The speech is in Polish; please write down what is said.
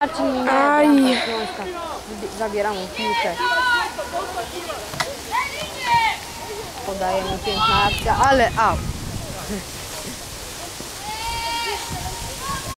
Marcin nie Aj. bramka Zabiera mu piłkę. Podaje mu piękna akcja, ale out.